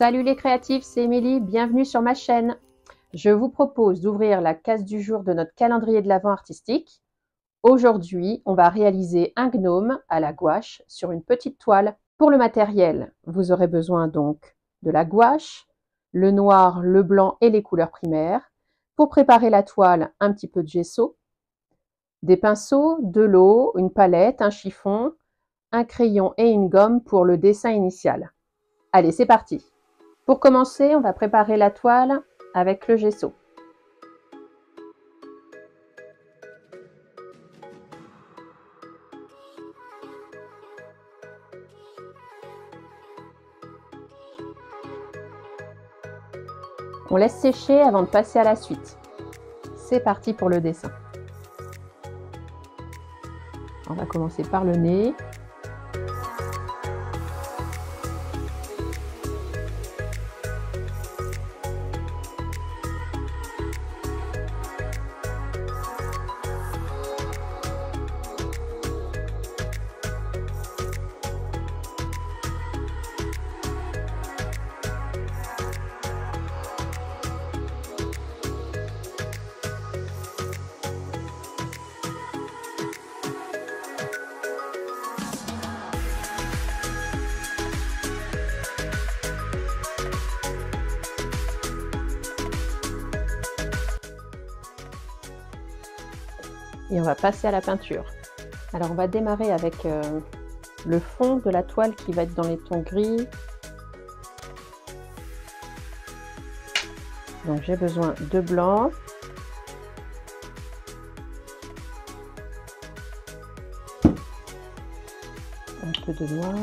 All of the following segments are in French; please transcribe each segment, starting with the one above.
Salut les créatifs, c'est Émilie, bienvenue sur ma chaîne. Je vous propose d'ouvrir la case du jour de notre calendrier de l'Avent artistique. Aujourd'hui, on va réaliser un gnome à la gouache sur une petite toile. Pour le matériel, vous aurez besoin donc de la gouache, le noir, le blanc et les couleurs primaires. Pour préparer la toile, un petit peu de gesso, des pinceaux, de l'eau, une palette, un chiffon, un crayon et une gomme pour le dessin initial. Allez, c'est parti pour commencer, on va préparer la toile avec le gesso. On laisse sécher avant de passer à la suite. C'est parti pour le dessin. On va commencer par le nez. Et on va passer à la peinture. Alors on va démarrer avec euh, le fond de la toile qui va être dans les tons gris. Donc j'ai besoin de blanc. Un peu de noir.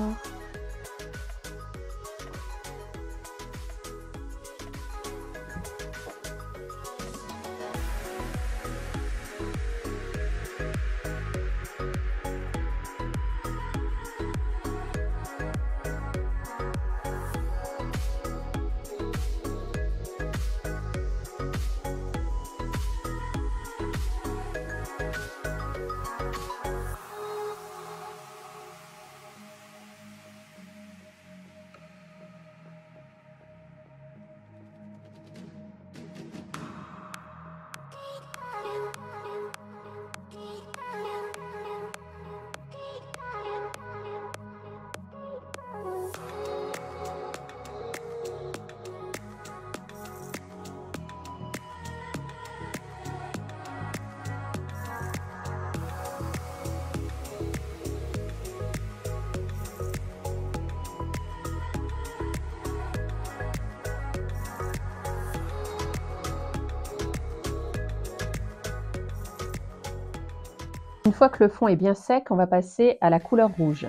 Une fois que le fond est bien sec, on va passer à la couleur rouge.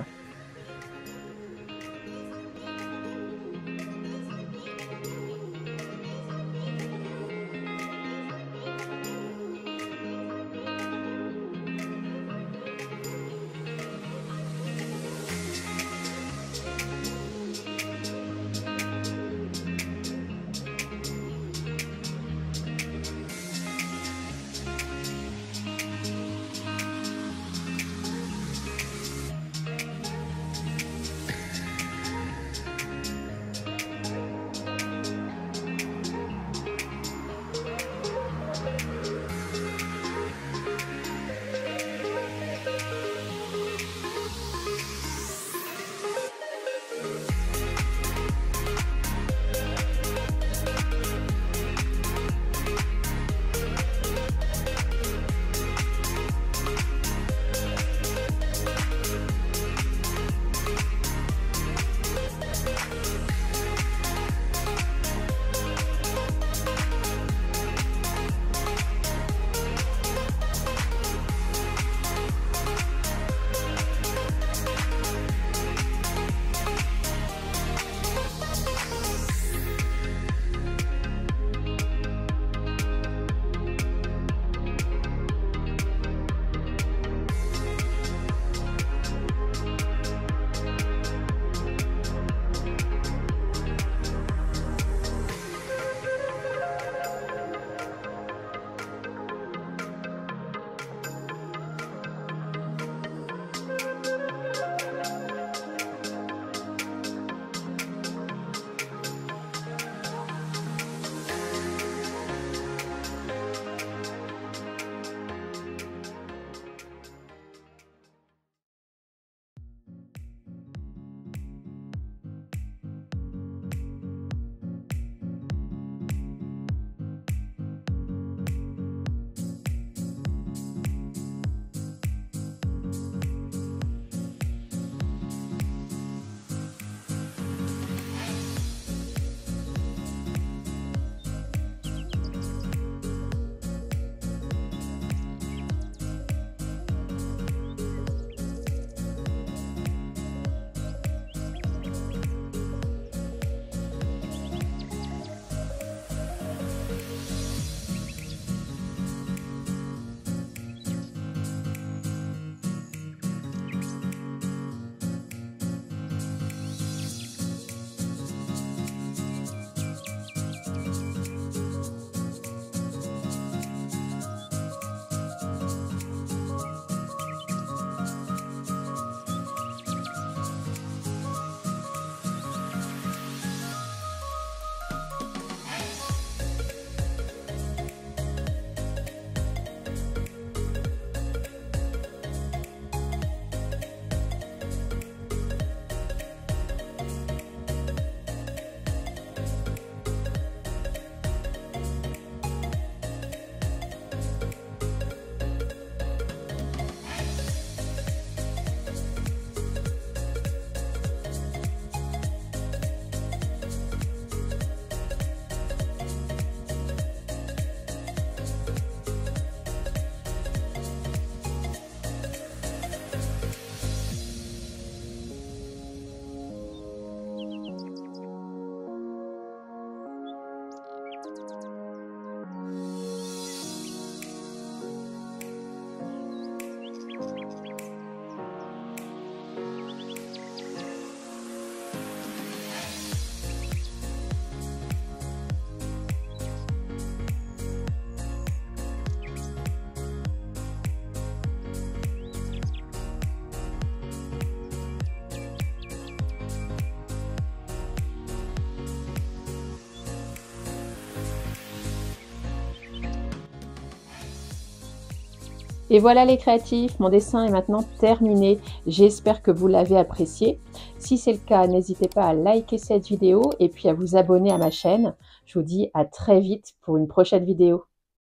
Et voilà les créatifs, mon dessin est maintenant terminé. J'espère que vous l'avez apprécié. Si c'est le cas, n'hésitez pas à liker cette vidéo et puis à vous abonner à ma chaîne. Je vous dis à très vite pour une prochaine vidéo.